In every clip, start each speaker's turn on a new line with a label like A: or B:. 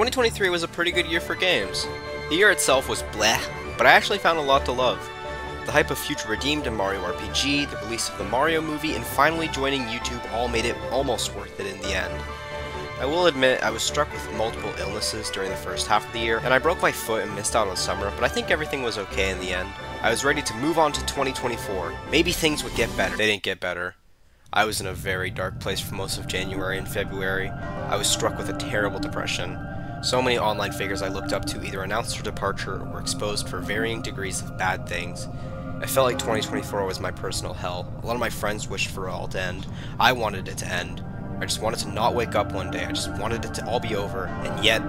A: 2023 was a pretty good year for games. The year itself was bleh, but I actually found a lot to love. The hype of Future Redeemed and Mario RPG, the release of the Mario movie, and finally joining YouTube all made it almost worth it in the end. I will admit I was struck with multiple illnesses during the first half of the year, and I broke my foot and missed out on summer, but I think everything was okay in the end. I was ready to move on to 2024. Maybe things would get better. They didn't get better. I was in a very dark place for most of January and February. I was struck with a terrible depression. So many online figures I looked up to either announced their departure or were exposed for varying degrees of bad things. I felt like 2024 was my personal hell. A lot of my friends wished for it all to end. I wanted it to end. I just wanted to not wake up one day. I just wanted it to all be over, and yet,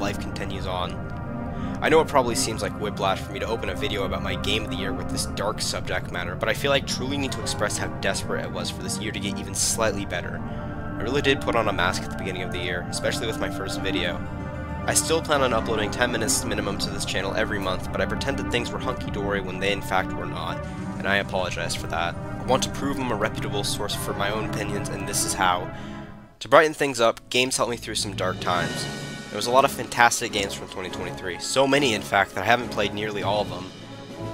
A: life continues on. I know it probably seems like whiplash for me to open a video about my game of the year with this dark subject matter, but I feel like truly need to express how desperate I was for this year to get even slightly better. I really did put on a mask at the beginning of the year, especially with my first video. I still plan on uploading 10 minutes minimum to this channel every month, but I pretended things were hunky-dory when they in fact were not, and I apologize for that. I want to prove I'm a reputable source for my own opinions, and this is how. To brighten things up, games helped me through some dark times. There was a lot of fantastic games from 2023, so many in fact that I haven't played nearly all of them.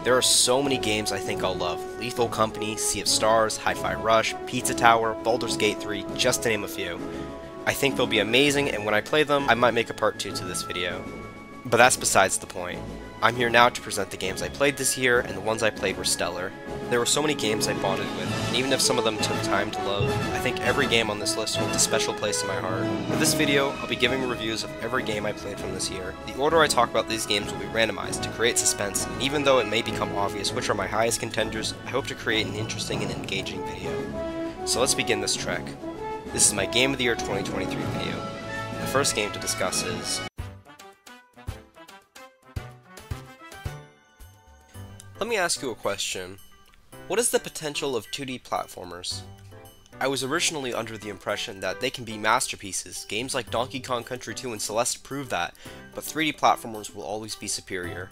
A: There are so many games I think I'll love. Lethal Company, Sea of Stars, Hi-Fi Rush, Pizza Tower, Baldur's Gate 3, just to name a few. I think they'll be amazing, and when I play them, I might make a part 2 to this video. But that's besides the point. I'm here now to present the games I played this year, and the ones I played were stellar. There were so many games I bonded with, and even if some of them took time to love, I think every game on this list holds a special place in my heart. For this video, I'll be giving reviews of every game I played from this year. The order I talk about these games will be randomized to create suspense, and even though it may become obvious which are my highest contenders, I hope to create an interesting and engaging video. So let's begin this trek. This is my Game of the Year 2023 video. The first game to discuss is... Let me ask you a question. What is the potential of 2D platformers? I was originally under the impression that they can be masterpieces. Games like Donkey Kong Country 2 and Celeste prove that, but 3D platformers will always be superior.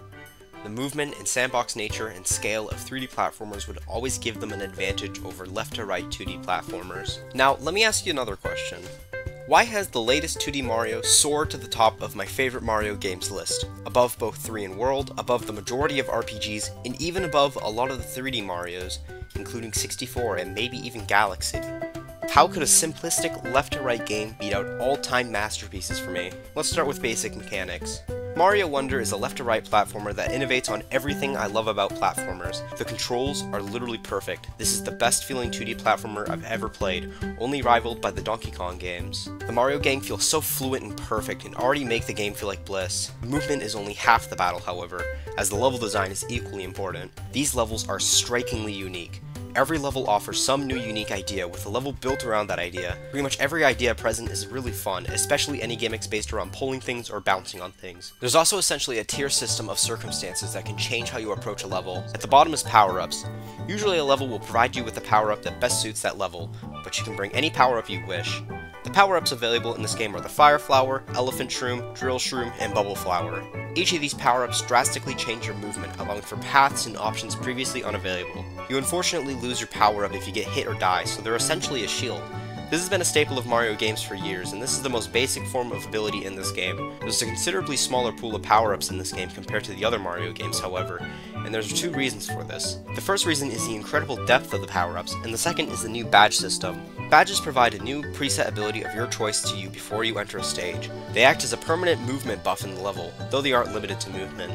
A: The movement and sandbox nature and scale of 3D platformers would always give them an advantage over left to right 2D platformers. Now, let me ask you another question. Why has the latest 2D Mario soared to the top of my favorite Mario games list, above both 3 and World, above the majority of RPGs, and even above a lot of the 3D Marios, including 64 and maybe even Galaxy? How could a simplistic left-to-right game beat out all-time masterpieces for me? Let's start with basic mechanics. Mario Wonder is a left-to-right platformer that innovates on everything I love about platformers. The controls are literally perfect. This is the best feeling 2D platformer I've ever played, only rivaled by the Donkey Kong games. The Mario gang feels so fluent and perfect and already make the game feel like bliss. Movement is only half the battle, however, as the level design is equally important. These levels are strikingly unique. Every level offers some new unique idea, with a level built around that idea. Pretty much every idea present is really fun, especially any gimmicks based around pulling things or bouncing on things. There's also essentially a tier system of circumstances that can change how you approach a level. At the bottom is power-ups. Usually a level will provide you with a power-up that best suits that level, but you can bring any power-up you wish. The power-ups available in this game are the Fire Flower, Elephant Shroom, Drill Shroom, and Bubble Flower. Each of these power-ups drastically change your movement, allowing for paths and options previously unavailable. You unfortunately lose your power-up if you get hit or die, so they're essentially a shield. This has been a staple of Mario games for years, and this is the most basic form of ability in this game. There's a considerably smaller pool of power-ups in this game compared to the other Mario games, however, and there's two reasons for this. The first reason is the incredible depth of the power-ups, and the second is the new badge system. Badges provide a new preset ability of your choice to you before you enter a stage. They act as a permanent movement buff in the level, though they aren't limited to movement.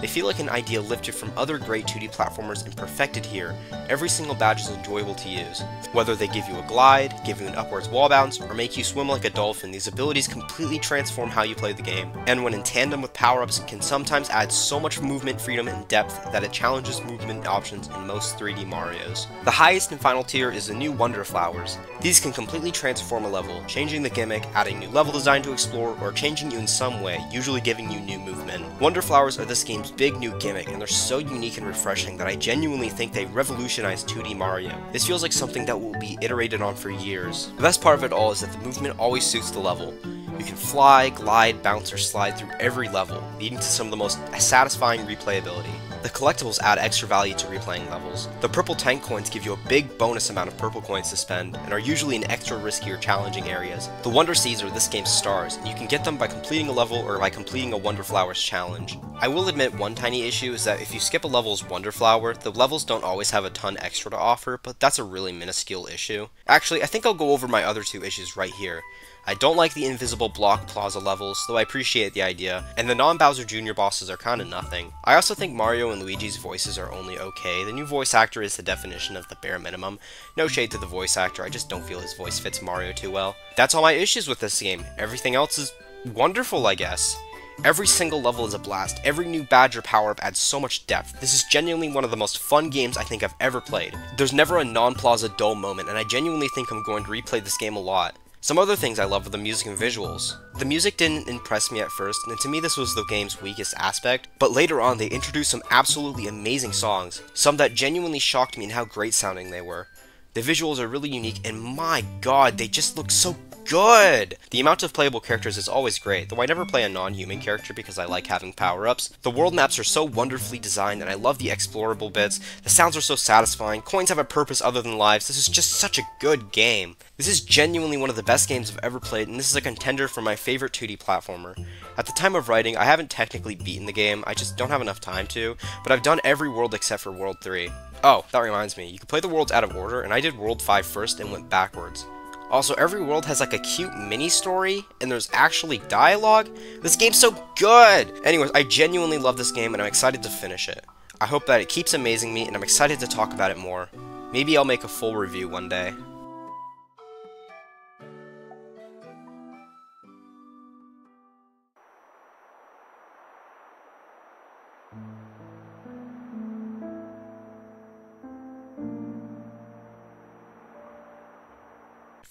A: They feel like an idea lifted from other great 2D platformers and perfected here. Every single badge is enjoyable to use. Whether they give you a glide, give you an upwards wall bounce, or make you swim like a dolphin, these abilities completely transform how you play the game. And when in tandem with power-ups, can sometimes add so much movement freedom and depth that it challenges movement options in most 3D Marios. The highest and final tier is the new Wonder Flowers. These can completely transform a level, changing the gimmick, adding new level design to explore, or changing you in some way, usually giving you new movement. Wonder Flowers are this game's big new gimmick, and they're so unique and refreshing that I genuinely think they revolutionized 2D Mario. This feels like something that will be iterated on for years. The best part of it all is that the movement always suits the level. You can fly, glide, bounce, or slide through every level, leading to some of the most satisfying replayability. The collectibles add extra value to replaying levels. The purple tank coins give you a big bonus amount of purple coins to spend, and are usually in extra risky or challenging areas. The Wonder Seeds are this game's stars, and you can get them by completing a level or by completing a Wonder Flowers challenge. I will admit one tiny issue is that if you skip a level's Wonder Flower, the levels don't always have a ton extra to offer, but that's a really minuscule issue. Actually, I think I'll go over my other two issues right here. I don't like the invisible block plaza levels, though I appreciate the idea, and the non-Bowser Jr. bosses are kinda nothing. I also think Mario and Luigi's voices are only okay, the new voice actor is the definition of the bare minimum. No shade to the voice actor, I just don't feel his voice fits Mario too well. That's all my issues with this game, everything else is wonderful I guess. Every single level is a blast, every new Badger power-up adds so much depth. This is genuinely one of the most fun games I think I've ever played. There's never a non-plaza dull moment, and I genuinely think I'm going to replay this game a lot. Some other things I love are the music and visuals. The music didn't impress me at first, and to me this was the game's weakest aspect, but later on they introduced some absolutely amazing songs, some that genuinely shocked me in how great sounding they were. The visuals are really unique, and my god, they just look so good! The amount of playable characters is always great, though I never play a non-human character because I like having power-ups. The world maps are so wonderfully designed, and I love the explorable bits. The sounds are so satisfying, coins have a purpose other than lives, this is just such a good game. This is genuinely one of the best games I've ever played, and this is a contender for my favorite 2D platformer. At the time of writing, I haven't technically beaten the game, I just don't have enough time to, but I've done every world except for World 3. Oh, that reminds me, you can play the worlds out of order, and I did World 5 first and went backwards. Also, every world has like a cute mini story, and there's actually dialogue. This game's so good! Anyways, I genuinely love this game, and I'm excited to finish it. I hope that it keeps amazing me, and I'm excited to talk about it more. Maybe I'll make a full review one day.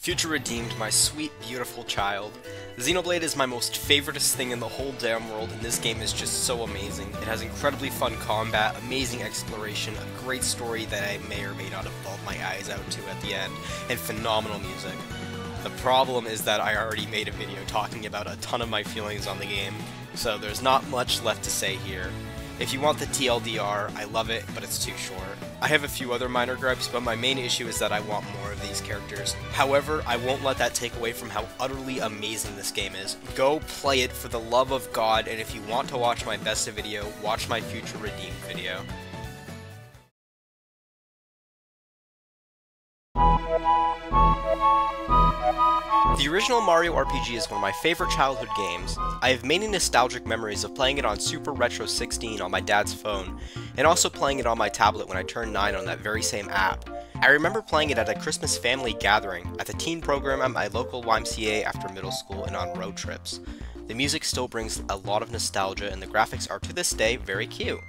A: Future Redeemed, my sweet, beautiful child. Xenoblade is my most favoriteest thing in the whole damn world, and this game is just so amazing. It has incredibly fun combat, amazing exploration, a great story that I may or may not have bawled my eyes out to at the end, and phenomenal music. The problem is that I already made a video talking about a ton of my feelings on the game, so there's not much left to say here. If you want the TLDR, I love it, but it's too short. I have a few other minor gripes, but my main issue is that I want more of these characters. However, I won't let that take away from how utterly amazing this game is. Go play it for the love of God, and if you want to watch my best video, watch my future redeemed video. The original Mario RPG is one of my favorite childhood games. I have many nostalgic memories of playing it on Super Retro 16 on my dad's phone, and also playing it on my tablet when I turned 9 on that very same app. I remember playing it at a Christmas family gathering, at the teen program at my local YMCA after middle school, and on road trips. The music still brings a lot of nostalgia, and the graphics are to this day very cute.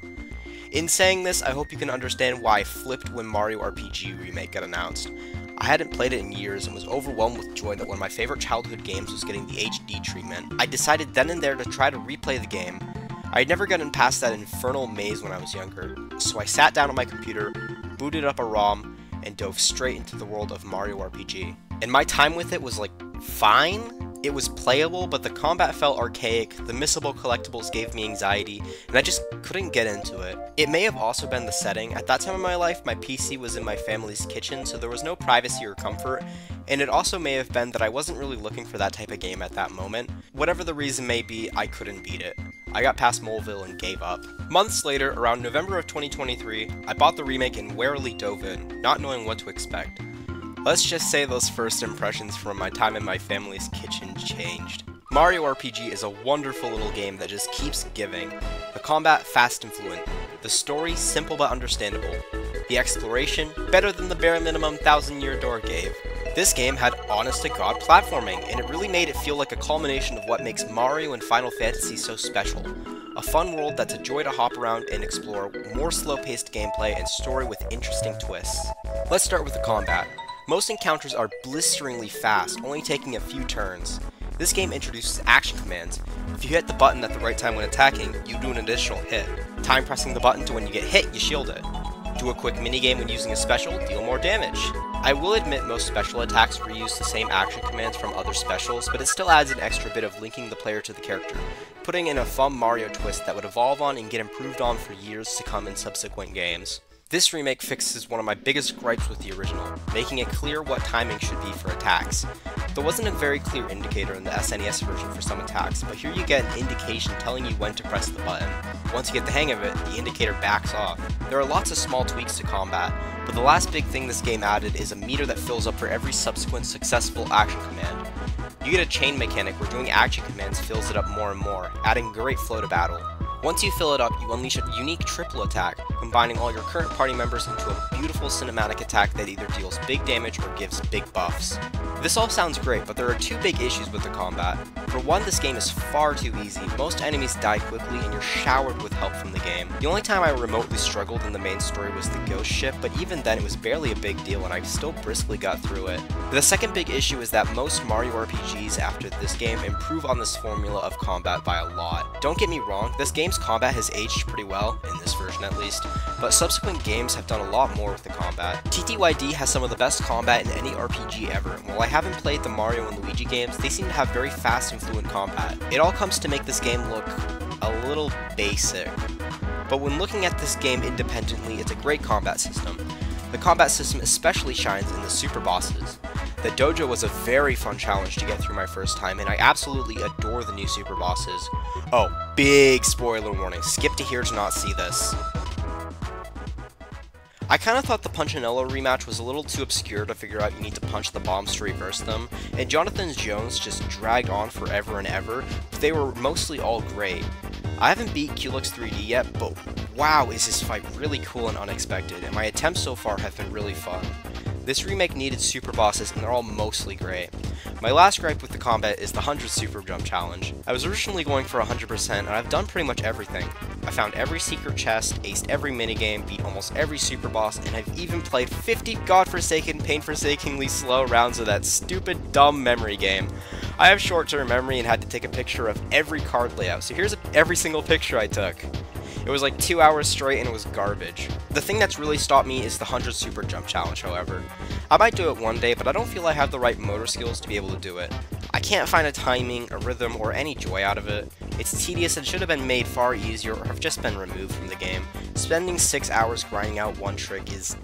A: In saying this, I hope you can understand why I flipped when Mario RPG Remake got announced. I hadn't played it in years and was overwhelmed with joy that one of my favorite childhood games was getting the HD treatment. I decided then and there to try to replay the game. I had never gotten past that infernal maze when I was younger, so I sat down on my computer, booted up a ROM, and dove straight into the world of Mario RPG. And my time with it was like, fine? It was playable, but the combat felt archaic, the missable collectibles gave me anxiety, and I just couldn't get into it. It may have also been the setting. At that time in my life, my PC was in my family's kitchen, so there was no privacy or comfort, and it also may have been that I wasn't really looking for that type of game at that moment. Whatever the reason may be, I couldn't beat it. I got past Moleville and gave up. Months later, around November of 2023, I bought the remake and warily dove in, not knowing what to expect. Let's just say those first impressions from my time in my family's kitchen changed. Mario RPG is a wonderful little game that just keeps giving. The combat fast and fluent. The story simple but understandable. The exploration better than the bare minimum Thousand Year Door gave. This game had honest to god platforming, and it really made it feel like a culmination of what makes Mario and Final Fantasy so special. A fun world that's a joy to hop around and explore, more slow paced gameplay and story with interesting twists. Let's start with the combat. Most encounters are blisteringly fast, only taking a few turns. This game introduces action commands. If you hit the button at the right time when attacking, you do an additional hit. Time pressing the button to when you get hit, you shield it. Do a quick minigame when using a special, deal more damage. I will admit most special attacks reuse the same action commands from other specials, but it still adds an extra bit of linking the player to the character, putting in a fun Mario twist that would evolve on and get improved on for years to come in subsequent games. This remake fixes one of my biggest gripes with the original, making it clear what timing should be for attacks. There wasn't a very clear indicator in the SNES version for some attacks, but here you get an indication telling you when to press the button. Once you get the hang of it, the indicator backs off. There are lots of small tweaks to combat, but the last big thing this game added is a meter that fills up for every subsequent successful action command. You get a chain mechanic where doing action commands fills it up more and more, adding great flow to battle. Once you fill it up, you unleash a unique triple attack, combining all your current party members into a beautiful cinematic attack that either deals big damage or gives big buffs. This all sounds great, but there are two big issues with the combat. For one, this game is far too easy, most enemies die quickly and you're showered with help from the game. The only time I remotely struggled in the main story was the ghost ship, but even then it was barely a big deal and I still briskly got through it. The second big issue is that most Mario RPGs after this game improve on this formula of combat by a lot. Don't get me wrong, this game game's combat has aged pretty well, in this version at least, but subsequent games have done a lot more with the combat. TTYD has some of the best combat in any RPG ever, and while I haven't played the Mario and Luigi games, they seem to have very fast and fluent combat. It all comes to make this game look a little basic. But when looking at this game independently, it's a great combat system. The combat system especially shines in the super bosses. The dojo was a very fun challenge to get through my first time, and I absolutely adore the new super bosses. Oh, big spoiler warning, skip to here to not see this. I kinda thought the Punchinello rematch was a little too obscure to figure out you need to punch the bombs to reverse them, and Jonathan Jones just dragged on forever and ever, but they were mostly all great. I haven't beat Culex 3D yet, but wow is this fight really cool and unexpected, and my attempts so far have been really fun. This remake needed super bosses, and they're all mostly great. My last gripe with the combat is the 100 super jump challenge. I was originally going for 100%, and I've done pretty much everything. I found every secret chest, aced every minigame, beat almost every super boss, and I've even played 50 godforsaken, painforsakingly slow rounds of that stupid, dumb memory game. I have short-term memory and had to take a picture of every card layout, so here's every single picture I took. It was like two hours straight and it was garbage. The thing that's really stopped me is the 100 super jump challenge, however. I might do it one day, but I don't feel I have the right motor skills to be able to do it. I can't find a timing, a rhythm, or any joy out of it. It's tedious and should have been made far easier or have just been removed from the game. Spending 6 hours grinding out one trick is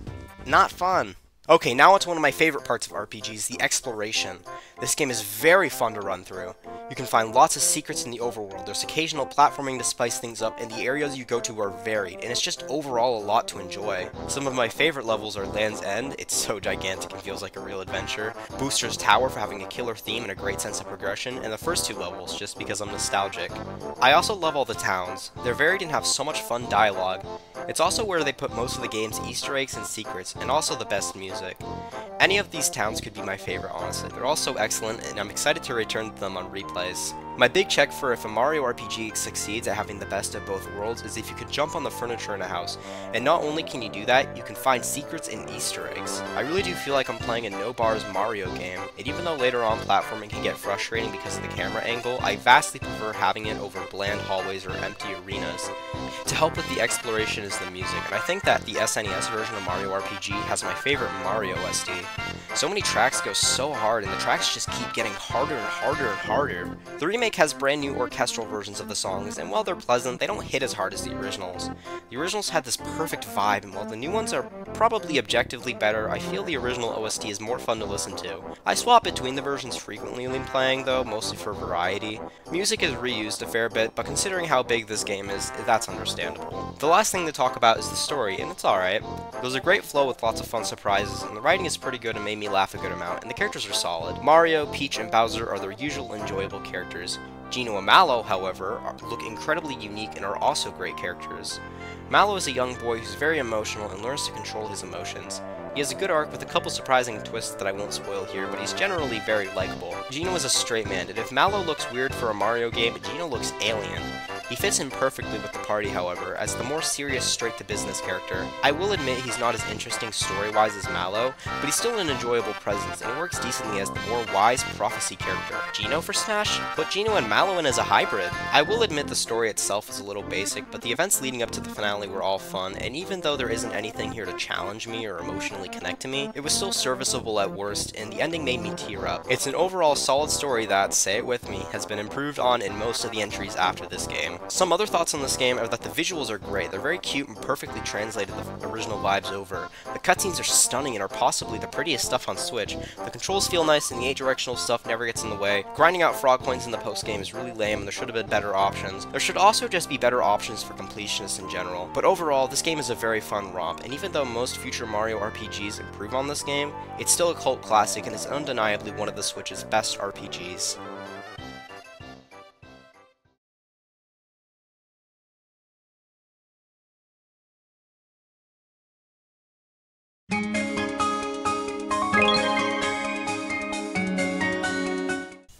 A: not fun. Okay, now onto one of my favorite parts of RPGs, the exploration. This game is very fun to run through. You can find lots of secrets in the overworld, there's occasional platforming to spice things up, and the areas you go to are varied, and it's just overall a lot to enjoy. Some of my favorite levels are Land's End, it's so gigantic and feels like a real adventure, Booster's Tower for having a killer theme and a great sense of progression, and the first two levels just because I'm nostalgic. I also love all the towns. They're varied and have so much fun dialogue. It's also where they put most of the game's easter eggs and secrets, and also the best music. Any of these towns could be my favorite, honestly. They're all so excellent, and I'm excited to return to them on replays. My big check for if a Mario RPG succeeds at having the best of both worlds is if you could jump on the furniture in a house, and not only can you do that, you can find secrets and easter eggs. I really do feel like I'm playing a no bars Mario game, and even though later on platforming can get frustrating because of the camera angle, I vastly prefer having it over bland hallways or empty arenas. To help with the exploration is the music, and I think that the SNES version of Mario RPG has my favorite Mario SD. So many tracks go so hard, and the tracks just keep getting harder and harder and harder. The remake has brand new orchestral versions of the songs, and while they're pleasant, they don't hit as hard as the originals. The originals had this perfect vibe, and while the new ones are probably objectively better, I feel the original OST is more fun to listen to. I swap between the versions frequently when playing, though, mostly for variety. Music is reused a fair bit, but considering how big this game is, that's understandable. The last thing to talk about is the story, and it's alright. There's a great flow with lots of fun surprises, and the writing is pretty good and made me laugh a good amount, and the characters are solid. Mario, Peach, and Bowser are their usual enjoyable characters. Geno and Mallow, however, look incredibly unique and are also great characters. Mallow is a young boy who's very emotional and learns to control his emotions. He has a good arc with a couple surprising twists that I won't spoil here, but he's generally very likable. Geno is a straight man, and if Mallow looks weird for a Mario game, Geno looks alien. He fits in perfectly with the party, however, as the more serious, straight-to-business character. I will admit he's not as interesting story-wise as Mallow, but he's still an enjoyable presence, and works decently as the more wise prophecy character. Geno for Smash? Put Geno and Mallow in as a hybrid. I will admit the story itself is a little basic, but the events leading up to the finale were all fun, and even though there isn't anything here to challenge me or emotionally connect to me, it was still serviceable at worst, and the ending made me tear up. It's an overall solid story that, say it with me, has been improved on in most of the entries after this game. Some other thoughts on this game are that the visuals are great, they're very cute and perfectly translated the original vibes over. The cutscenes are stunning and are possibly the prettiest stuff on Switch. The controls feel nice and the 8-directional stuff never gets in the way. Grinding out frog coins in the post-game is really lame and there should have been better options. There should also just be better options for completionists in general. But overall, this game is a very fun romp, and even though most future Mario RPGs improve on this game, it's still a cult classic and is undeniably one of the Switch's best RPGs.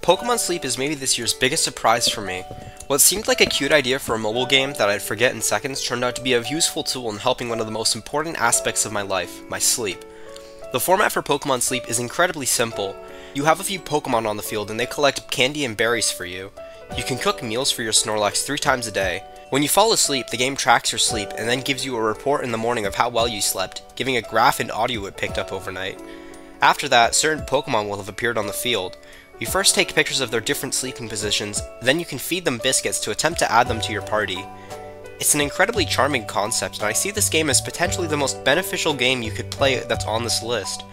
A: Pokemon Sleep is maybe this year's biggest surprise for me. What seemed like a cute idea for a mobile game that I'd forget in seconds turned out to be a useful tool in helping one of the most important aspects of my life, my sleep. The format for Pokemon Sleep is incredibly simple. You have a few Pokemon on the field and they collect candy and berries for you. You can cook meals for your Snorlax three times a day. When you fall asleep, the game tracks your sleep and then gives you a report in the morning of how well you slept, giving a graph and audio it picked up overnight. After that, certain Pokemon will have appeared on the field. You first take pictures of their different sleeping positions, then you can feed them biscuits to attempt to add them to your party. It's an incredibly charming concept, and I see this game as potentially the most beneficial game you could play that's on this list.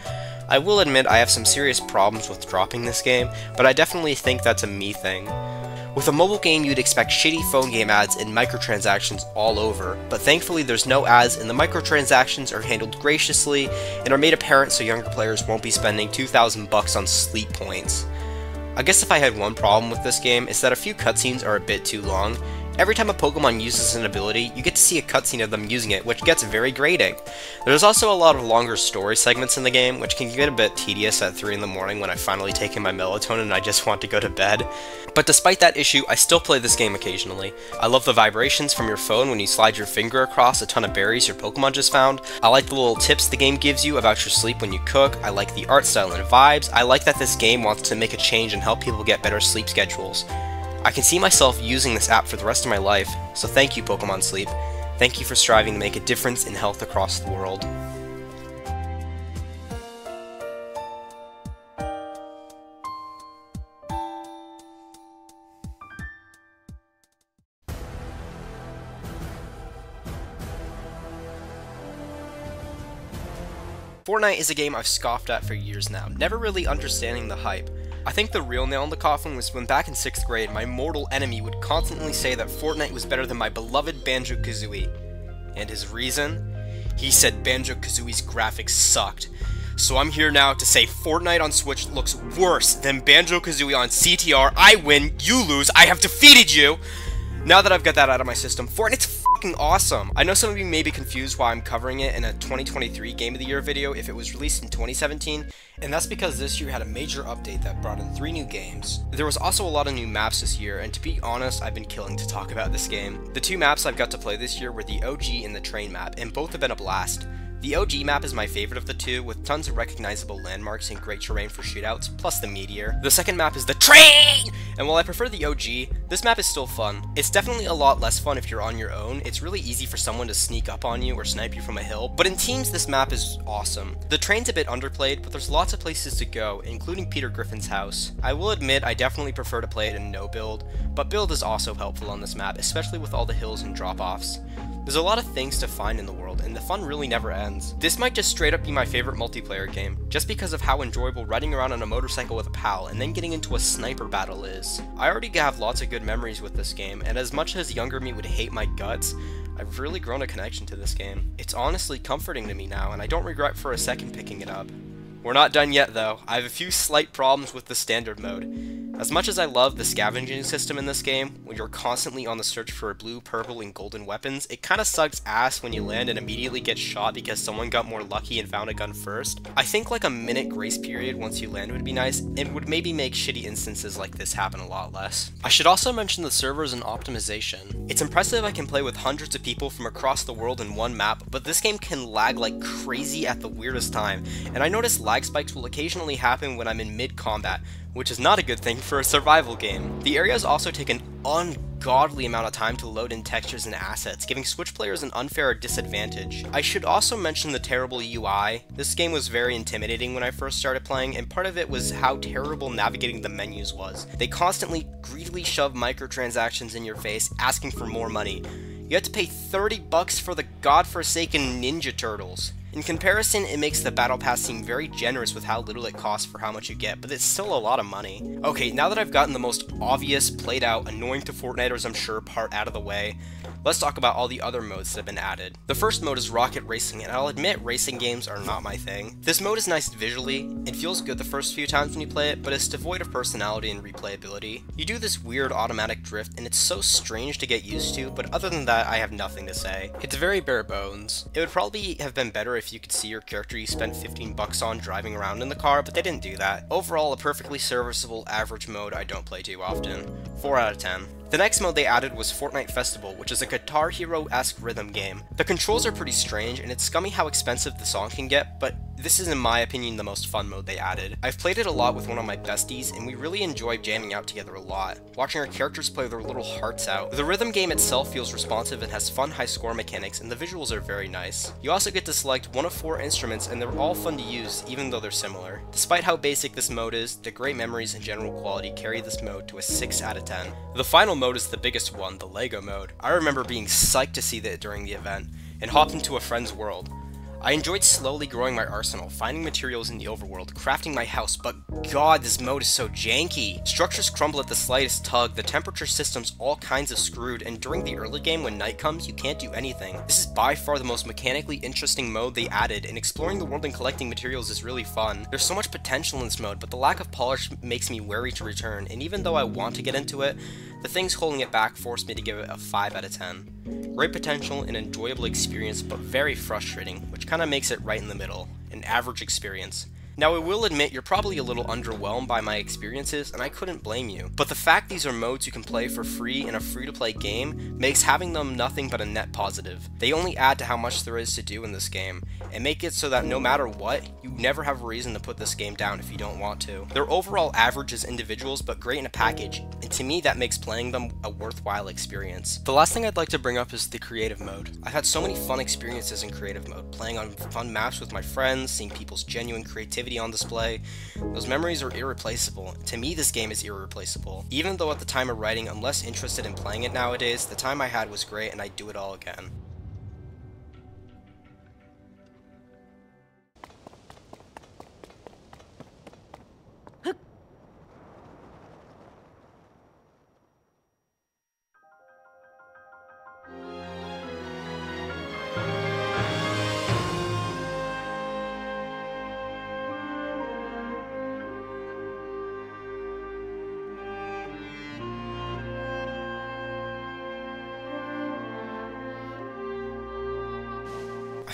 A: I will admit I have some serious problems with dropping this game, but I definitely think that's a me thing. With a mobile game, you'd expect shitty phone game ads and microtransactions all over, but thankfully there's no ads and the microtransactions are handled graciously and are made apparent so younger players won't be spending 2,000 bucks on sleep points. I guess if I had one problem with this game, it's that a few cutscenes are a bit too long. Every time a Pokemon uses an ability, you get to see a cutscene of them using it, which gets very grating. There's also a lot of longer story segments in the game, which can get a bit tedious at 3 in the morning when I've finally taken my melatonin and I just want to go to bed. But despite that issue, I still play this game occasionally. I love the vibrations from your phone when you slide your finger across a ton of berries your Pokemon just found. I like the little tips the game gives you about your sleep when you cook. I like the art style and vibes. I like that this game wants to make a change and help people get better sleep schedules. I can see myself using this app for the rest of my life, so thank you Pokemon Sleep. Thank you for striving to make a difference in health across the world. Fortnite is a game I've scoffed at for years now, never really understanding the hype. I think the real nail in the coffin was when back in 6th grade, my mortal enemy would constantly say that Fortnite was better than my beloved Banjo-Kazooie. And his reason? He said Banjo-Kazooie's graphics sucked. So I'm here now to say Fortnite on Switch looks worse than Banjo-Kazooie on CTR. I win, you lose, I have defeated you! Now that I've got that out of my system, Fortnite's fucking awesome. I know some of you may be confused why I'm covering it in a 2023 Game of the Year video if it was released in 2017, and that's because this year had a major update that brought in three new games. There was also a lot of new maps this year, and to be honest, I've been killing to talk about this game. The two maps I've got to play this year were the OG and the train map, and both have been a blast. The OG map is my favorite of the two, with tons of recognizable landmarks and great terrain for shootouts, plus the meteor. The second map is the train! And while I prefer the OG, this map is still fun. It's definitely a lot less fun if you're on your own, it's really easy for someone to sneak up on you or snipe you from a hill, but in teams this map is awesome. The train's a bit underplayed, but there's lots of places to go, including Peter Griffin's house. I will admit I definitely prefer to play it in no build, but build is also helpful on this map, especially with all the hills and drop-offs. There's a lot of things to find in the world, and the fun really never ends. This might just straight up be my favorite multiplayer game, just because of how enjoyable riding around on a motorcycle with a pal and then getting into a sniper battle is. I already have lots of good memories with this game, and as much as younger me would hate my guts, I've really grown a connection to this game. It's honestly comforting to me now, and I don't regret for a second picking it up. We're not done yet though, I have a few slight problems with the standard mode. As much as I love the scavenging system in this game, when you're constantly on the search for blue, purple, and golden weapons, it kinda sucks ass when you land and immediately get shot because someone got more lucky and found a gun first. I think like a minute grace period once you land would be nice, and would maybe make shitty instances like this happen a lot less. I should also mention the servers and optimization. It's impressive I can play with hundreds of people from across the world in one map, but this game can lag like crazy at the weirdest time, and I notice lag spikes will occasionally happen when I'm in mid-combat, which is not a good thing for a survival game. The areas also take an ungodly amount of time to load in textures and assets, giving Switch players an unfair disadvantage. I should also mention the terrible UI. This game was very intimidating when I first started playing, and part of it was how terrible navigating the menus was. They constantly greedily shove microtransactions in your face, asking for more money. You had to pay 30 bucks for the godforsaken Ninja Turtles. In comparison, it makes the Battle Pass seem very generous with how little it costs for how much you get, but it's still a lot of money. Okay, now that I've gotten the most obvious, played out, annoying to Fortniters I'm sure part out of the way, let's talk about all the other modes that have been added. The first mode is Rocket Racing, and I'll admit racing games are not my thing. This mode is nice visually, it feels good the first few times when you play it, but it's devoid of personality and replayability. You do this weird automatic drift, and it's so strange to get used to, but other than that, I have nothing to say. It's very bare bones. It would probably have been better if you could see your character you spent 15 bucks on driving around in the car, but they didn't do that. Overall, a perfectly serviceable average mode I don't play too often. 4 out of 10. The next mode they added was Fortnite Festival, which is a Guitar Hero-esque rhythm game. The controls are pretty strange, and it's scummy how expensive the song can get, but this is in my opinion the most fun mode they added. I've played it a lot with one of my besties, and we really enjoy jamming out together a lot, watching our characters play their little hearts out. The rhythm game itself feels responsive and has fun high score mechanics, and the visuals are very nice. You also get to select one of four instruments, and they're all fun to use, even though they're similar. Despite how basic this mode is, the great memories and general quality carry this mode to a 6 out of 10. The final mode is the biggest one, the LEGO mode. I remember being psyched to see that during the event, and hopped into a friend's world. I enjoyed slowly growing my arsenal, finding materials in the overworld, crafting my house, but god, this mode is so janky. Structures crumble at the slightest tug, the temperature system's all kinds of screwed, and during the early game when night comes, you can't do anything. This is by far the most mechanically interesting mode they added, and exploring the world and collecting materials is really fun. There's so much potential in this mode, but the lack of polish makes me wary to return, and even though I want to get into it, the things holding it back forced me to give it a 5 out of 10. Great potential and enjoyable experience, but very frustrating, which kinda makes it right in the middle, an average experience. Now I will admit you're probably a little underwhelmed by my experiences, and I couldn't blame you. But the fact these are modes you can play for free in a free-to-play game makes having them nothing but a net positive. They only add to how much there is to do in this game, and make it so that no matter what, you never have a reason to put this game down if you don't want to. They're overall average as individuals, but great in a package, and to me that makes playing them a worthwhile experience. The last thing I'd like to bring up is the creative mode. I've had so many fun experiences in creative mode, playing on fun maps with my friends, seeing people's genuine creativity on display. Those memories are irreplaceable. To me, this game is irreplaceable. Even though at the time of writing, I'm less interested in playing it nowadays, the time I had was great and I'd do it all again.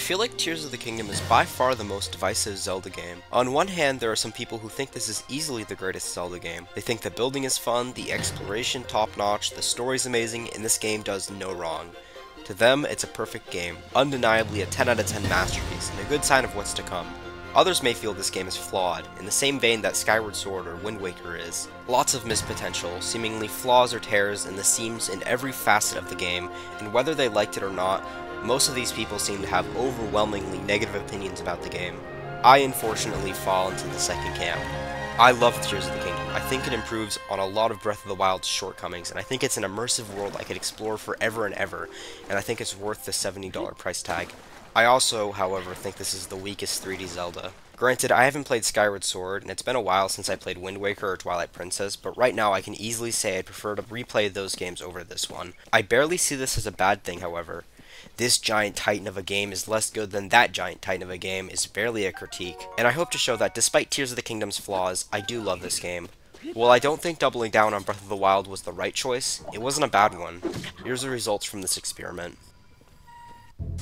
A: Feel like Tears of the Kingdom is by far the most divisive Zelda game. On one hand, there are some people who think this is easily the greatest Zelda game. They think the building is fun, the exploration top-notch, the story's amazing, and this game does no wrong. To them, it's a perfect game, undeniably a 10 out of 10 masterpiece, and a good sign of what's to come. Others may feel this game is flawed, in the same vein that Skyward Sword or Wind Waker is. Lots of missed potential, seemingly flaws or tears in the seams in every facet of the game, and whether they liked it or not, most of these people seem to have overwhelmingly negative opinions about the game. I unfortunately fall into the second camp. I love Tears of the Kingdom. I think it improves on a lot of Breath of the Wild's shortcomings, and I think it's an immersive world I could explore forever and ever, and I think it's worth the $70 price tag. I also, however, think this is the weakest 3D Zelda. Granted, I haven't played Skyward Sword, and it's been a while since I played Wind Waker or Twilight Princess, but right now I can easily say I'd prefer to replay those games over this one. I barely see this as a bad thing, however this giant titan of a game is less good than that giant titan of a game is barely a critique, and I hope to show that despite Tears of the Kingdom's flaws, I do love this game. While I don't think doubling down on Breath of the Wild was the right choice, it wasn't a bad one. Here's the results from this experiment.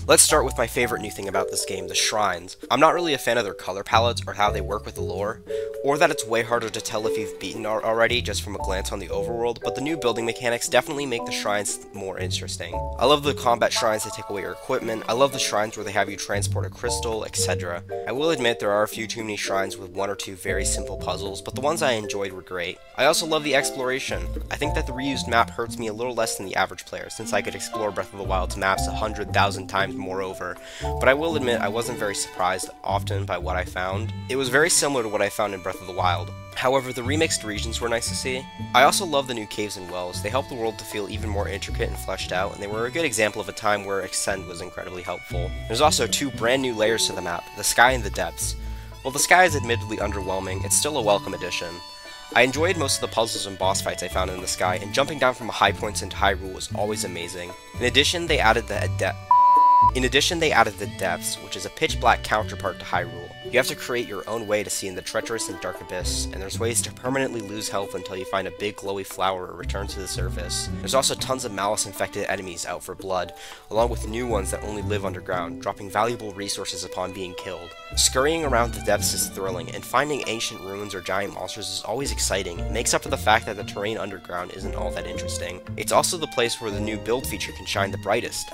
A: Let's start with my favorite new thing about this game, the shrines. I'm not really a fan of their color palettes or how they work with the lore, or that it's way harder to tell if you've beaten art already just from a glance on the overworld, but the new building mechanics definitely make the shrines more interesting. I love the combat shrines that take away your equipment, I love the shrines where they have you transport a crystal, etc. I will admit there are a few too many shrines with one or two very simple puzzles, but the ones I enjoyed were great. I also love the exploration. I think that the reused map hurts me a little less than the average player, since I could explore Breath of the Wild's maps a hundred thousand times moreover, but I will admit I wasn't very surprised often by what I found. It was very similar to what I found in Breath of the Wild. However, the remixed regions were nice to see. I also love the new caves and wells. They help the world to feel even more intricate and fleshed out, and they were a good example of a time where Ascend was incredibly helpful. There's also two brand new layers to the map, the sky and the depths. While the sky is admittedly underwhelming, it's still a welcome addition. I enjoyed most of the puzzles and boss fights I found in the sky, and jumping down from high points into Hyrule was always amazing. In addition, they added the Adept in addition, they added the Depths, which is a pitch-black counterpart to Hyrule. You have to create your own way to see in the treacherous and dark abyss, and there's ways to permanently lose health until you find a big glowy flower or return to the surface. There's also tons of malice-infected enemies out for blood, along with new ones that only live underground, dropping valuable resources upon being killed. Scurrying around the depths is thrilling, and finding ancient ruins or giant monsters is always exciting. It makes up for the fact that the terrain underground isn't all that interesting. It's also the place where the new build feature can shine the brightest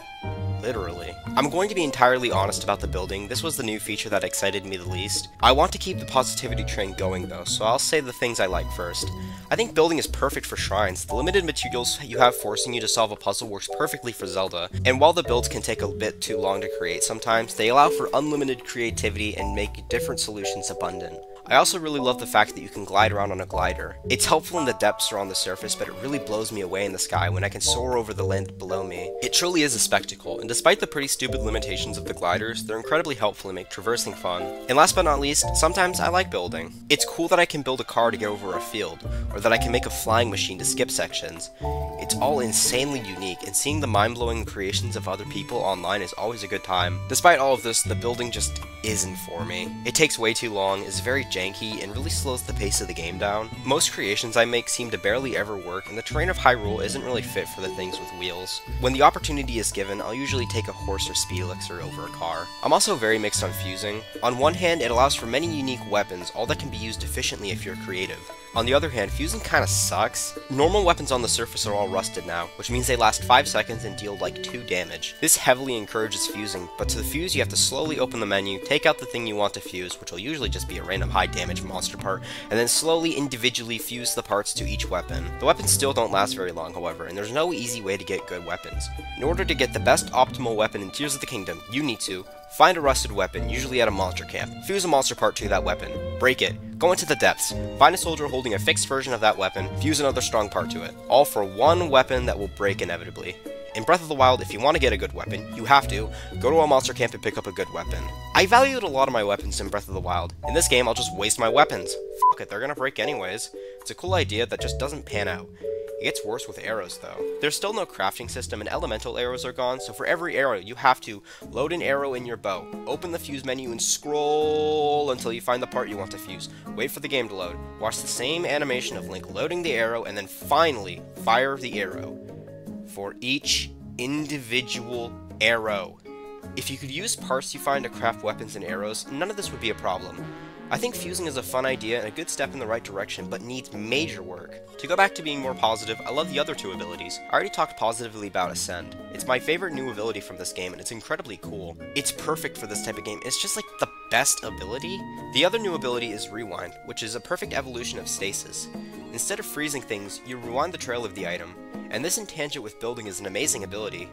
A: literally. I'm going to be entirely honest about the building, this was the new feature that excited me the least. I want to keep the positivity train going though, so I'll say the things I like first. I think building is perfect for shrines, the limited materials you have forcing you to solve a puzzle works perfectly for Zelda, and while the builds can take a bit too long to create sometimes, they allow for unlimited creativity and make different solutions abundant. I also really love the fact that you can glide around on a glider. It's helpful in the depths or on the surface, but it really blows me away in the sky when I can soar over the land below me. It truly is a spectacle, and despite the pretty stupid limitations of the gliders, they're incredibly helpful and make traversing fun. And last but not least, sometimes I like building. It's cool that I can build a car to get over a field, or that I can make a flying machine to skip sections. It's all insanely unique, and seeing the mind-blowing creations of other people online is always a good time. Despite all of this, the building just isn't for me. It takes way too long, is very janky, and really slows the pace of the game down. Most creations I make seem to barely ever work, and the terrain of Hyrule isn't really fit for the things with wheels. When the opportunity is given, I'll usually take a horse or speed elixir over a car. I'm also very mixed on fusing. On one hand, it allows for many unique weapons, all that can be used efficiently if you're creative. On the other hand, fusing kinda sucks. Normal weapons on the surface are all rusted now, which means they last 5 seconds and deal like 2 damage. This heavily encourages fusing, but to fuse you have to slowly open the menu, take out the thing you want to fuse, which will usually just be a random high damage monster part, and then slowly individually fuse the parts to each weapon. The weapons still don't last very long, however, and there's no easy way to get good weapons. In order to get the best optimal weapon in Tears of the Kingdom, you need to Find a rusted weapon, usually at a monster camp. Fuse a monster part to that weapon. Break it. Go into the depths. Find a soldier holding a fixed version of that weapon. Fuse another strong part to it. All for one weapon that will break inevitably. In Breath of the Wild, if you want to get a good weapon, you have to go to a monster camp and pick up a good weapon. I valued a lot of my weapons in Breath of the Wild. In this game, I'll just waste my weapons. Fuck it, they're gonna break anyways. It's a cool idea that just doesn't pan out. It gets worse with arrows though. There's still no crafting system and elemental arrows are gone, so for every arrow you have to load an arrow in your bow, open the fuse menu and scroll until you find the part you want to fuse. Wait for the game to load, watch the same animation of Link loading the arrow, and then finally fire the arrow. For each individual arrow. If you could use parts you find to craft weapons and arrows, none of this would be a problem. I think fusing is a fun idea and a good step in the right direction, but needs major work. To go back to being more positive, I love the other two abilities. I already talked positively about Ascend. It's my favorite new ability from this game, and it's incredibly cool. It's perfect for this type of game, it's just like the best ability. The other new ability is Rewind, which is a perfect evolution of Stasis. Instead of freezing things, you rewind the trail of the item, and this in tangent with building is an amazing ability.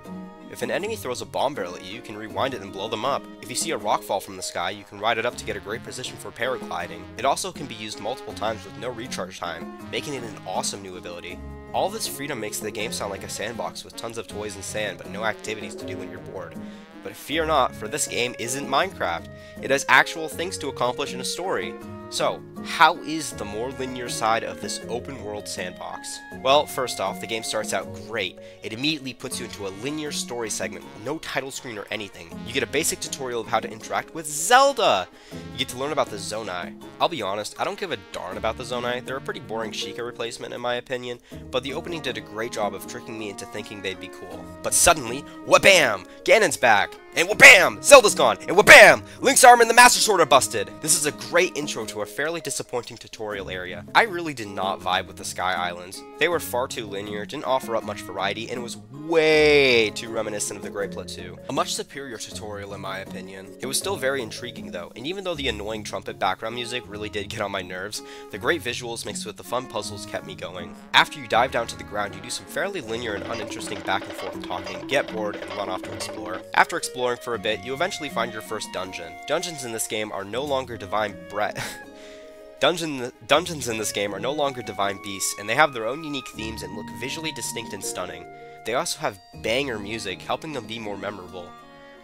A: If an enemy throws a bomb barrel at you, you can rewind it and blow them up. If you see a rock fall from the sky, you can ride it up to get a great position for paragliding. It also can be used multiple times with no recharge time, making it an awesome new ability. All this freedom makes the game sound like a sandbox with tons of toys and sand, but no activities to do when you're bored. But fear not, for this game isn't Minecraft. It has actual things to accomplish in a story. So, how is the more linear side of this open world sandbox? Well, first off, the game starts out great. It immediately puts you into a linear story segment with no title screen or anything. You get a basic tutorial of how to interact with Zelda! You get to learn about the Zonai. I'll be honest, I don't give a darn about the Zonai. They're a pretty boring Sheikah replacement in my opinion, but the opening did a great job of tricking me into thinking they'd be cool. But suddenly, wha-bam! Ganon's back! back. And wha-bam! Zelda's gone! And wha-bam! Link's arm and the Master Sword are busted! This is a great intro to a fairly disappointing tutorial area. I really did not vibe with the Sky Islands. They were far too linear, didn't offer up much variety, and was way too reminiscent of the Great Plateau. A much superior tutorial in my opinion. It was still very intriguing though, and even though the annoying trumpet background music really did get on my nerves, the great visuals mixed with the fun puzzles kept me going. After you dive down to the ground, you do some fairly linear and uninteresting back and forth talking, get bored, and run off to explore. After exploring for a bit, you eventually find your first dungeon. Dungeons in this game are no longer divine bread. Dungeon, dungeons in this game are no longer divine beasts, and they have their own unique themes and look visually distinct and stunning. They also have banger music, helping them be more memorable.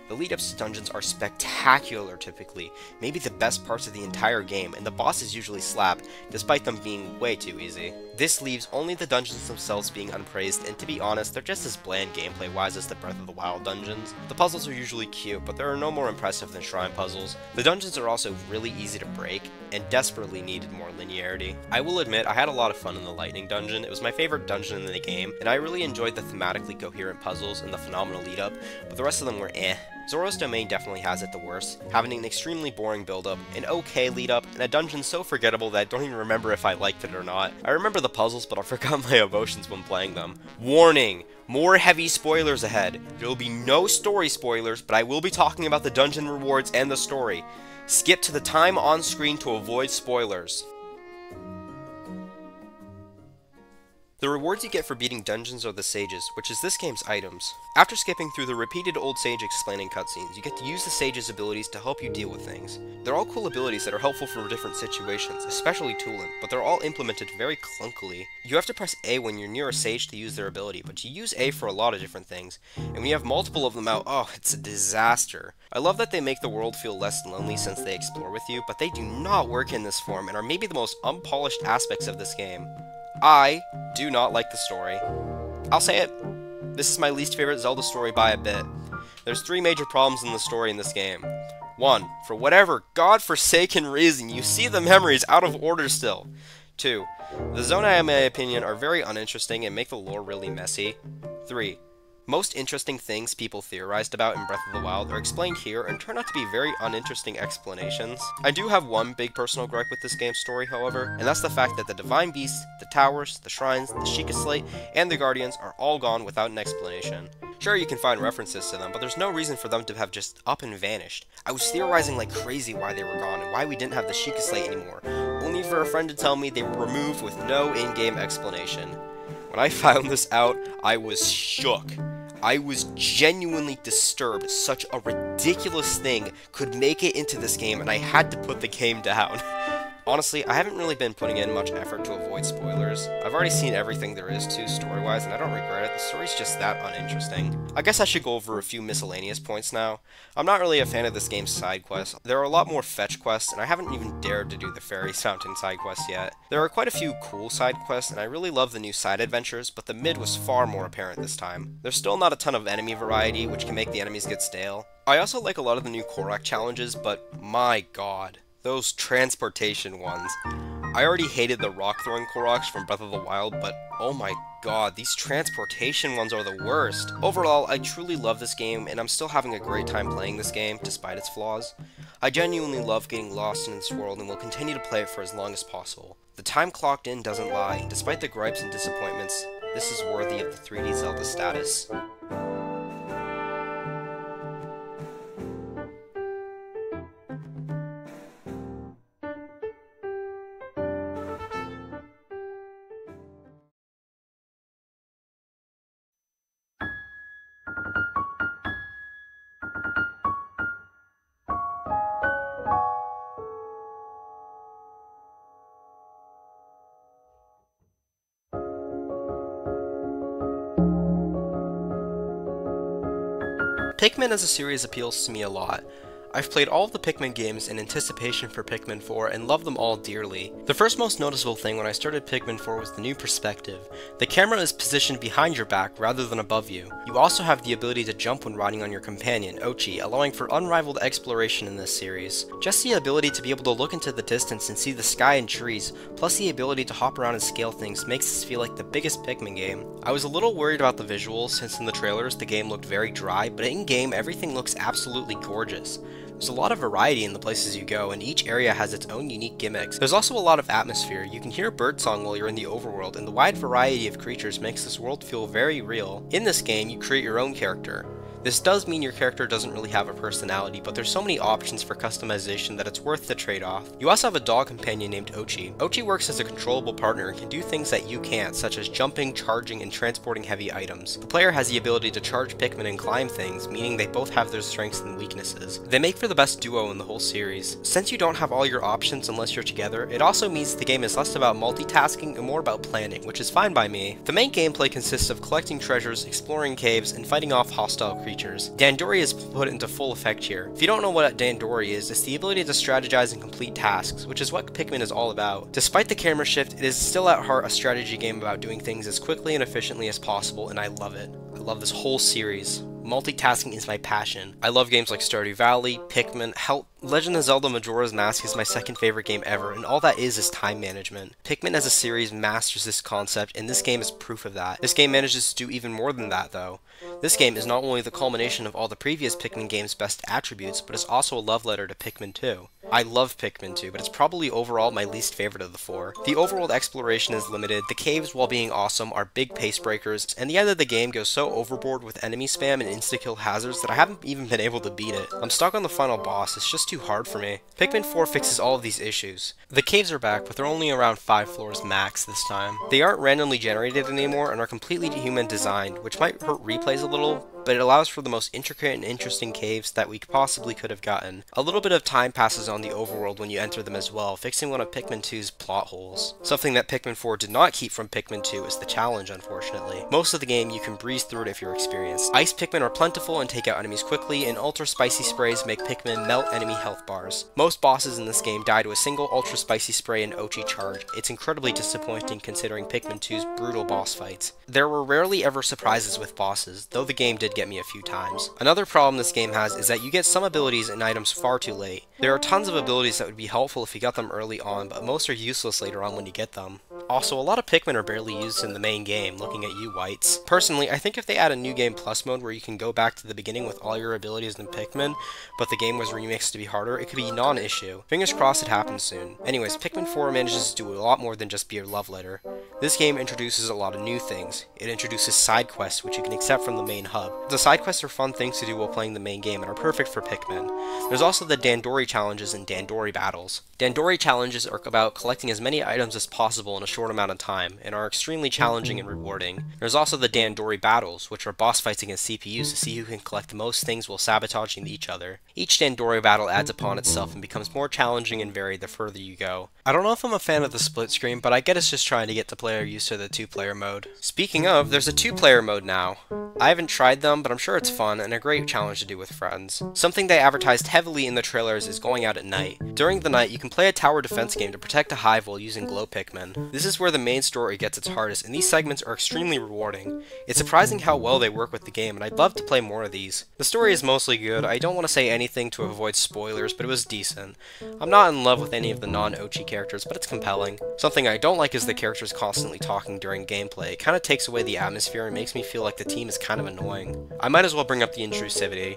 A: The lead-ups to dungeons are spectacular typically, maybe the best parts of the entire game, and the bosses usually slap, despite them being way too easy. This leaves only the dungeons themselves being unpraised, and to be honest, they're just as bland gameplay-wise as the Breath of the Wild dungeons. The puzzles are usually cute, but there are no more impressive than shrine puzzles. The dungeons are also really easy to break, and desperately needed more linearity. I will admit, I had a lot of fun in the Lightning Dungeon, it was my favorite dungeon in the game, and I really enjoyed the thematically coherent puzzles and the phenomenal lead-up, but the rest of them were eh. Zora's Domain definitely has it the worst, having an extremely boring build-up, an okay lead-up, and a dungeon so forgettable that I don't even remember if I liked it or not. I remember the puzzles, but I forgot my emotions when playing them. Warning! More heavy spoilers ahead. There will be no story spoilers, but I will be talking about the dungeon rewards and the story. Skip to the time on screen to avoid spoilers. The rewards you get for beating dungeons are the sages, which is this game's items. After skipping through the repeated old sage explaining cutscenes, you get to use the sage's abilities to help you deal with things. They're all cool abilities that are helpful for different situations, especially Tulin, but they're all implemented very clunkily. You have to press A when you're near a sage to use their ability, but you use A for a lot of different things, and when you have multiple of them out, oh, it's a disaster. I love that they make the world feel less lonely since they explore with you, but they do not work in this form and are maybe the most unpolished aspects of this game. I do not like the story. I'll say it. This is my least favorite Zelda story by a bit. There's three major problems in the story in this game. One, for whatever god-forsaken reason, you see the memories out of order still. Two, the Zonai, in my opinion, are very uninteresting and make the lore really messy. Three, most interesting things people theorized about in Breath of the Wild are explained here and turn out to be very uninteresting explanations. I do have one big personal gripe with this game's story, however, and that's the fact that the Divine Beasts, the Towers, the Shrines, the Sheikah Slate, and the Guardians are all gone without an explanation. Sure, you can find references to them, but there's no reason for them to have just up and vanished. I was theorizing like crazy why they were gone and why we didn't have the Sheikah Slate anymore, only for a friend to tell me they were removed with no in-game explanation. When I found this out, I was shook. I was genuinely disturbed such a ridiculous thing could make it into this game and I had to put the game down. Honestly, I haven't really been putting in much effort to avoid spoilers. I've already seen everything there is to story-wise, and I don't regret it. The story's just that uninteresting. I guess I should go over a few miscellaneous points now. I'm not really a fan of this game's side quests. There are a lot more fetch quests, and I haven't even dared to do the Fairy Fountain side quests yet. There are quite a few cool side quests, and I really love the new side adventures, but the mid was far more apparent this time. There's still not a ton of enemy variety, which can make the enemies get stale. I also like a lot of the new Korok challenges, but my god. Those transportation ones. I already hated the rock throwing Koroks from Breath of the Wild, but oh my god, these transportation ones are the worst. Overall, I truly love this game, and I'm still having a great time playing this game, despite its flaws. I genuinely love getting lost in this world and will continue to play it for as long as possible. The time clocked in doesn't lie, despite the gripes and disappointments, this is worthy of the 3D Zelda status. Pikmin as a series appeals to me a lot. I've played all of the Pikmin games in anticipation for Pikmin 4 and love them all dearly. The first most noticeable thing when I started Pikmin 4 was the new perspective. The camera is positioned behind your back rather than above you. You also have the ability to jump when riding on your companion, Oatchi, allowing for unrivaled exploration in this series. Just the ability to be able to look into the distance and see the sky and trees, plus the ability to hop around and scale things makes this feel like the biggest Pikmin game. I was a little worried about the visuals since in the trailers the game looked very dry, but in game everything looks absolutely gorgeous. There's a lot of variety in the places you go, and each area has its own unique gimmicks. There's also a lot of atmosphere. You can hear birdsong while you're in the overworld, and the wide variety of creatures makes this world feel very real. In this game, you create your own character. This does mean your character doesn't really have a personality, but there's so many options for customization that it's worth the trade-off. You also have a dog companion named Oatchi. Oatchi works as a controllable partner and can do things that you can't, such as jumping, charging, and transporting heavy items. The player has the ability to charge Pikmin and climb things, meaning they both have their strengths and weaknesses. They make for the best duo in the whole series. Since you don't have all your options unless you're together, it also means the game is less about multitasking and more about planning, which is fine by me. The main gameplay consists of collecting treasures, exploring caves, and fighting off hostile creatures creatures. Dandori is put into full effect here. If you don't know what Dandori is, it's the ability to strategize and complete tasks, which is what Pikmin is all about. Despite the camera shift, it is still at heart a strategy game about doing things as quickly and efficiently as possible, and I love it. I love this whole series. Multitasking is my passion. I love games like Stardew Valley, Pikmin, Help. Legend of Zelda Majora's Mask is my second favorite game ever, and all that is is time management. Pikmin as a series masters this concept, and this game is proof of that. This game manages to do even more than that, though. This game is not only the culmination of all the previous Pikmin games' best attributes, but it's also a love letter to Pikmin 2. I love Pikmin 2, but it's probably overall my least favorite of the four. The overworld exploration is limited, the caves, while being awesome, are big pace breakers, and the end of the game goes so overboard with enemy spam and insta-kill hazards that I haven't even been able to beat it. I'm stuck on the final boss, it's just too hard for me. Pikmin 4 fixes all of these issues. The caves are back, but they're only around 5 floors max this time. They aren't randomly generated anymore and are completely human designed, which might hurt replays a little, but it allows for the most intricate and interesting caves that we possibly could have gotten. A little bit of time passes on the overworld when you enter them as well, fixing one of Pikmin 2's plot holes. Something that Pikmin 4 did not keep from Pikmin 2 is the challenge, unfortunately. Most of the game, you can breeze through it if you're experienced. Ice Pikmin are plentiful and take out enemies quickly, and Ultra Spicy Sprays make Pikmin melt enemy health bars. Most bosses in this game die to a single Ultra Spicy Spray and Oatchi charge. It's incredibly disappointing considering Pikmin 2's brutal boss fights. There were rarely ever surprises with bosses, though the game did get me a few times. Another problem this game has is that you get some abilities and items far too late. There are tons of abilities that would be helpful if you got them early on, but most are useless later on when you get them. Also, a lot of Pikmin are barely used in the main game, looking at you whites. Personally, I think if they add a new game plus mode where you can go back to the beginning with all your abilities in Pikmin, but the game was remixed to be harder, it could be non-issue. Fingers crossed it happens soon. Anyways, Pikmin 4 manages to do a lot more than just be a love letter. This game introduces a lot of new things. It introduces side quests, which you can accept from the main hub. The side quests are fun things to do while playing the main game and are perfect for Pikmin. There's also the Dandori challenges and Dandori battles. Dandori challenges are about collecting as many items as possible in a short amount of time, and are extremely challenging and rewarding. There's also the Dandori battles, which are boss fights against CPUs to see who can collect the most things while sabotaging each other. Each Dandori battle adds upon itself and becomes more challenging and varied the further you go. I don't know if I'm a fan of the split screen, but I get it's just trying to get the player used to the two-player mode. Speaking of, there's a two-player mode now. I haven't tried them, but I'm sure it's fun and a great challenge to do with friends. Something they advertised heavily in the trailers is going out at night. During the night, you can play a tower defense game to protect a hive while using glow Pikmin. This is where the main story gets its hardest, and these segments are extremely rewarding. It's surprising how well they work with the game, and I'd love to play more of these. The story is mostly good, I don't want to say anything to avoid spoilers, but it was decent. I'm not in love with any of the non-Oatchi characters, but it's compelling. Something I don't like is the characters constantly talking during gameplay. It kind of takes away the atmosphere and makes me feel like the team is kind of annoying. I might as well bring up the intrusivity.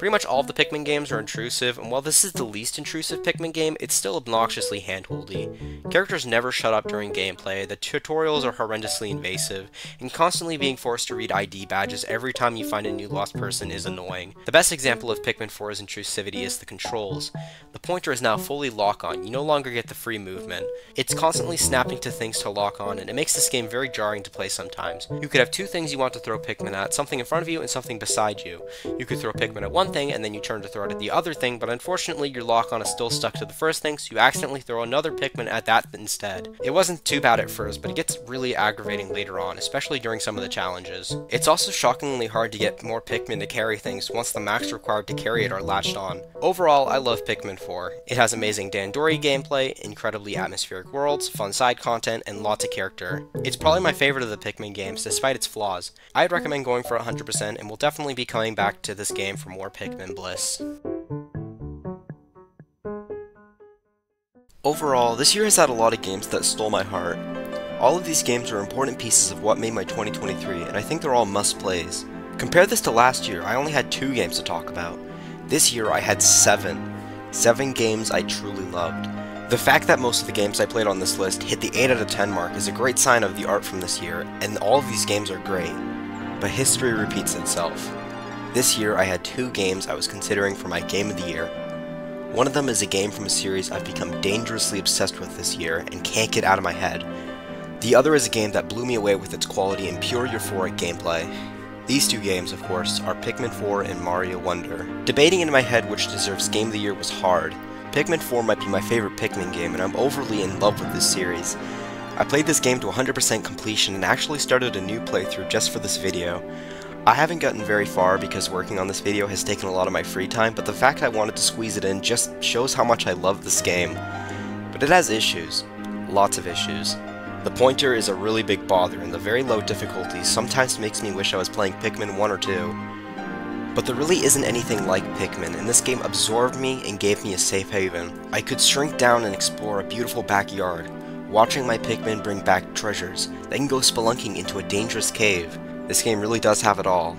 A: Pretty much all of the Pikmin games are intrusive, and while this is the least intrusive Pikmin game, it's still obnoxiously handholdy. Characters never shut up during gameplay, the tutorials are horrendously invasive, and constantly being forced to read ID badges every time you find a new lost person is annoying. The best example of Pikmin 4's intrusivity is the controls. The pointer is now fully lock-on, you no longer get the free movement. It's constantly snapping to things to lock on, and it makes this game very jarring to play sometimes. You could have two things you want to throw Pikmin at, something in front of you and something beside you. You could throw Pikmin at one one thing and then you turn to throw it at the other thing, but unfortunately your lock-on is still stuck to the first thing, so you accidentally throw another Pikmin at that instead. It wasn't too bad at first, but it gets really aggravating later on, especially during some of the challenges. It's also shockingly hard to get more Pikmin to carry things once the max required to carry it are latched on. Overall, I love Pikmin 4. It has amazing Dandori gameplay, incredibly atmospheric worlds, fun side content, and lots of character. It's probably my favorite of the Pikmin games, despite its flaws. I'd recommend going for 100% and will definitely be coming back to this game for more Pikmin bliss. Overall, this year has had a lot of games that stole my heart. All of these games are important pieces of what made my 2023, and I think they're all must-plays. Compare this to last year, I only had two games to talk about. This year I had seven. Seven games I truly loved. The fact that most of the games I played on this list hit the 8 out of 10 mark is a great sign of the art from this year, and all of these games are great. But history repeats itself. This year I had two games I was considering for my Game of the Year. One of them is a game from a series I've become dangerously obsessed with this year and can't get out of my head. The other is a game that blew me away with its quality and pure euphoric gameplay. These two games, of course, are Pikmin 4 and Mario Wonder. Debating in my head which deserves Game of the Year was hard. Pikmin 4 might be my favorite Pikmin game, and I'm overly in love with this series. I played this game to 100% completion and actually started a new playthrough just for this video. I haven't gotten very far because working on this video has taken a lot of my free time, but the fact I wanted to squeeze it in just shows how much I love this game. But it has issues. Lots of issues. The pointer is a really big bother, and the very low difficulty sometimes makes me wish I was playing Pikmin 1 or 2. But there really isn't anything like Pikmin, and this game absorbed me and gave me a safe haven. I could shrink down and explore a beautiful backyard, watching my Pikmin bring back treasures, then go spelunking into a dangerous cave. This game really does have it all.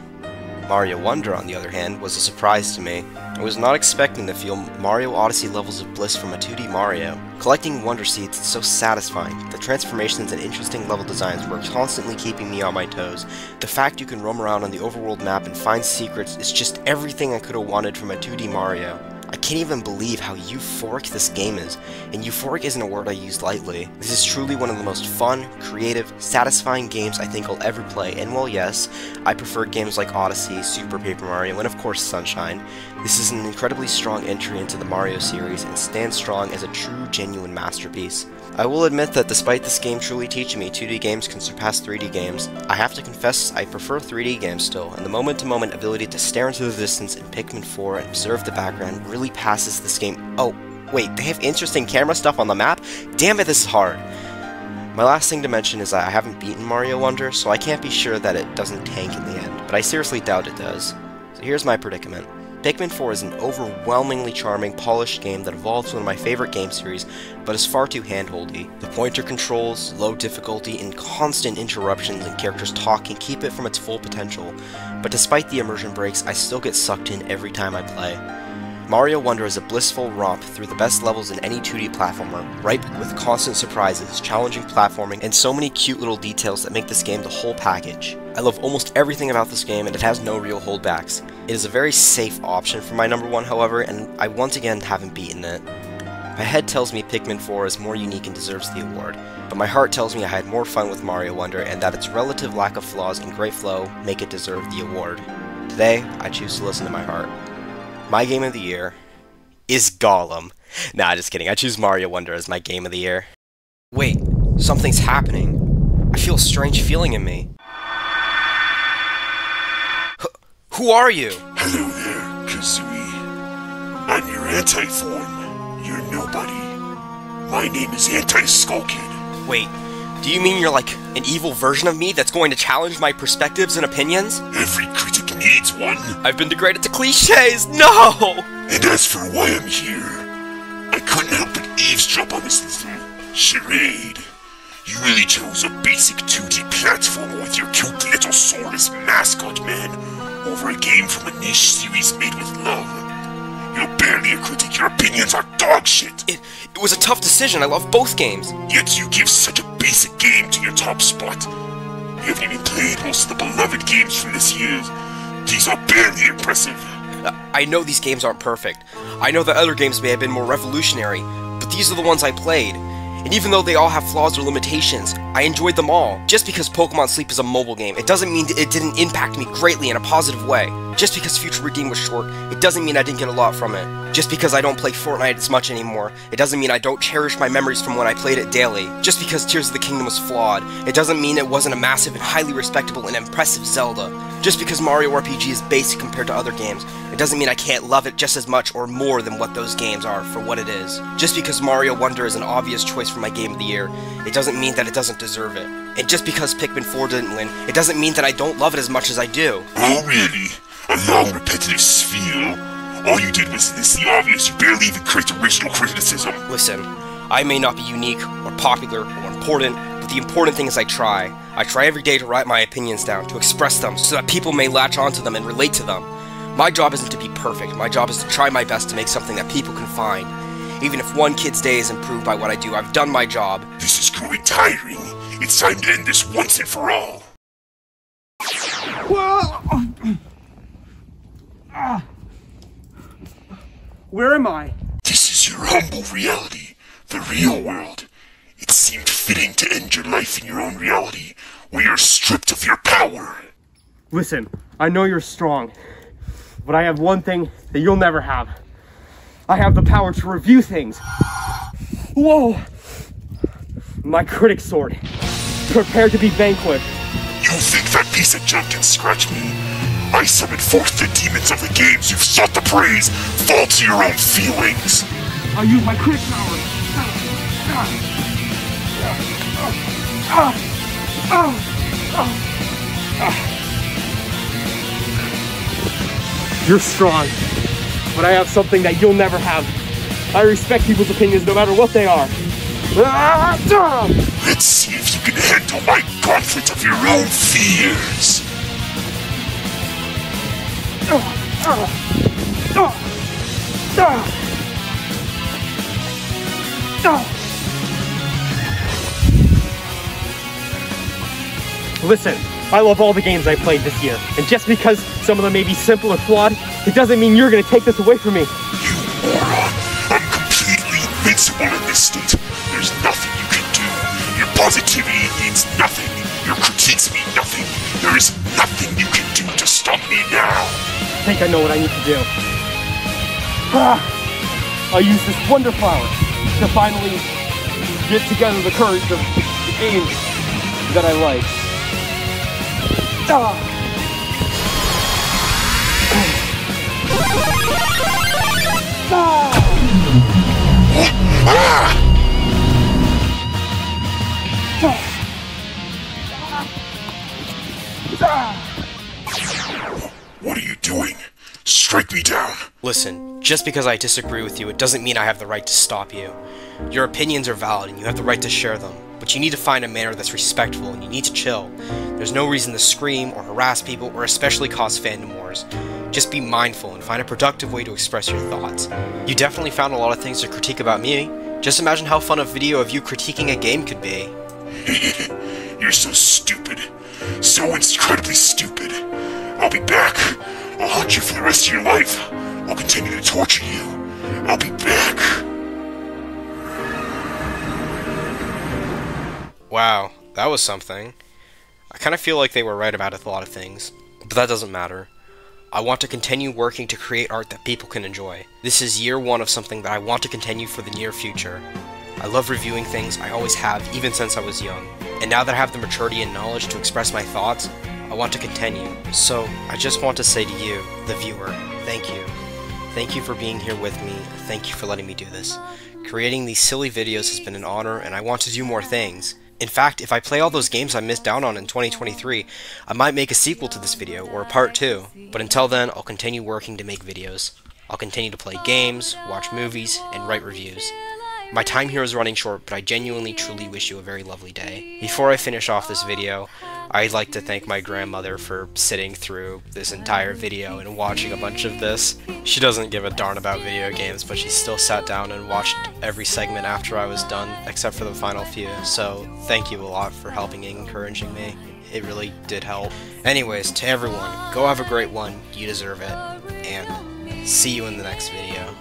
A: Mario Wonder, on the other hand, was a surprise to me. I was not expecting to feel Mario Odyssey levels of bliss from a 2D Mario. Collecting Wonder Seeds is so satisfying. The transformations and interesting level designs were constantly keeping me on my toes. The fact you can roam around on the overworld map and find secrets is just everything I could have wanted from a 2D Mario. I can't even believe how euphoric this game is, and euphoric isn't a word I use lightly. This is truly one of the most fun, creative, satisfying games I think I'll ever play, and while yes, I prefer games like Odyssey, Super Paper Mario, and of course Sunshine, this is an incredibly strong entry into the Mario series and stands strong as a true, genuine masterpiece. I will admit that despite this game truly teaching me 2D games can surpass 3D games, I have to confess I prefer 3D games still, and the moment-to-moment -moment ability to stare into the distance in Pikmin 4 and observe the background really passes this game- oh, wait, they have interesting camera stuff on the map? Damn it, this is hard! My last thing to mention is that I haven't beaten Mario Wonder, so I can't be sure that it doesn't tank in the end, but I seriously doubt it does. So here's my predicament. Pikmin 4 is an overwhelmingly charming, polished game that evolves one of my favorite game series, but is far too handholdy. The pointer controls, low difficulty, and constant interruptions and characters talking keep it from its full potential, but despite the immersion breaks, I still get sucked in every time I play. Mario Wonder is a blissful romp through the best levels in any 2D platformer, ripe with constant surprises, challenging platforming, and so many cute little details that make this game the whole package. I love almost everything about this game and it has no real holdbacks. It is a very safe option for my number one however, and I once again haven't beaten it. My head tells me Pikmin 4 is more unique and deserves the award, but my heart tells me I had more fun with Mario Wonder and that its relative lack of flaws and great flow make it deserve the award. Today, I choose to listen to my heart. My game of the year is Gollum. Nah, just kidding. I choose Mario Wonder as my game of the year. Wait, something's happening. I feel a strange feeling in me. H who are you?
B: Hello there, Kazooie. I'm your anti-form. You're nobody. My name is Anti-Skull Kid.
A: Wait, do you mean you're like an evil version of me that's going to challenge my perspectives and opinions?
B: Every critic needs one.
A: I've been degraded to cliches. No!
B: And as for why I'm here, I couldn't help but eavesdrop on this charade. You really chose a basic 2D platformer with your cute little soulless mascot man over a game from a niche series made with love. You're barely a critic, your opinions are dog shit.
A: It, it was a tough decision, I love both games.
B: Yet you give such a basic game to your top spot. You haven't even played most of the beloved games from this year, these are barely impressive.
A: I know these games aren't perfect. I know that other games may have been more revolutionary, but these are the ones I played. And even though they all have flaws or limitations, I enjoyed them all. Just because Pokemon Sleep is a mobile game, it doesn't mean it didn't impact me greatly in a positive way. Just because Future Redeem was short, it doesn't mean I didn't get a lot from it. Just because I don't play Fortnite as much anymore, it doesn't mean I don't cherish my memories from when I played it daily. Just because Tears of the Kingdom was flawed, it doesn't mean it wasn't a massive and highly respectable and impressive Zelda. Just because Mario RPG is basic compared to other games, it doesn't mean I can't love it just as much or more than what those games are for what it is. Just because Mario Wonder is an obvious choice for my game of the year, it doesn't mean that it doesn't deserve it. And just because Pikmin 4 didn't win, it doesn't mean that I don't love it as much as I do.
B: Oh, really? A long, repetitive spiel? All you did was this the obvious. You barely even create original criticism.
A: Listen, I may not be unique or popular or important, but the important thing is I try. I try every day to write my opinions down, to express them, so that people may latch onto them and relate to them. My job isn't to be perfect, my job is to try my best to make something that people can find. Even if one kid's day is improved by what I do, I've done my job.
B: This is growing tiring. It's time to end this once and for all.
C: Where am I?
B: This is your humble reality, the real world. It seemed fitting to end your life in your own reality, where you're stripped of your power.
C: Listen, I know you're strong, but I have one thing that you'll never have. I have the power to review things. Whoa! My critic sword. Prepare to be vanquished.
B: You think that piece of junk can scratch me? I summon forth the demons of the games you've sought to praise. Fall to your own feelings.
C: I'll use my critic power. You're strong, but I have something that you'll never have. I respect people's opinions no matter what they are.
B: Let's see if you can handle my conflict of your own fears.
C: Listen, I love all the games I played this year, and just because some of them may be simple or flawed, it doesn't mean you're gonna take this away from me.
B: You moron! I'm completely invincible in this state. There's nothing you can do. Your positivity means nothing. Your critiques mean nothing. There is nothing you can do to stop me now.
C: I think I know what I need to do. Ah, I'll use this wonder flower to finally get together the courage of the games that I like.
B: What are you doing? Strike me down.
A: Listen, just because I disagree with you, it doesn't mean I have the right to stop you. Your opinions are valid and you have the right to share them, but you need to find a manner that's respectful and you need to chill. There's no reason to scream or harass people or especially cause fandom wars. Just be mindful and find a productive way to express your thoughts. You definitely found a lot of things to critique about me. Eh? Just imagine how fun a video of you critiquing a game could be.
B: You're so stupid. So incredibly stupid. I'll be back. I'll haunt you for the rest of your life. I'll continue to torture you. I'll be back.
A: Wow, that was something. I kind of feel like they were right about a lot of things, but that doesn't matter. I want to continue working to create art that people can enjoy. This is year one of something that I want to continue for the near future. I love reviewing things, I always have, even since I was young. And now that I have the maturity and knowledge to express my thoughts, I want to continue. So, I just want to say to you, the viewer, thank you. Thank you for being here with me, thank you for letting me do this. Creating these silly videos has been an honor, and I want to do more things. In fact, if I play all those games I missed out on in 2023, I might make a sequel to this video, or a part 2. But until then, I'll continue working to make videos. I'll continue to play games, watch movies, and write reviews. My time here is running short, but I genuinely truly wish you a very lovely day. Before I finish off this video, I'd like to thank my grandmother for sitting through this entire video and watching a bunch of this. She doesn't give a darn about video games, but she still sat down and watched every segment after I was done, except for the final few, so thank you a lot for helping and encouraging me. It really did help. Anyways, to everyone, go have a great one, you deserve it, and see you in the next video.